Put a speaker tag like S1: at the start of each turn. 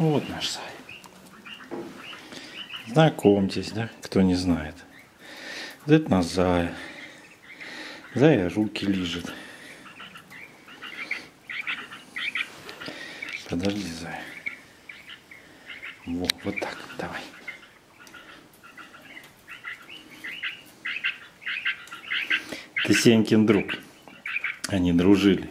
S1: Вот наш Зай. Знакомьтесь, да, кто не знает. Вот это наш Зая. Зая руки лежит. Подожди, Зая. Во, вот так, давай. Ты Сенькин друг. Они дружили.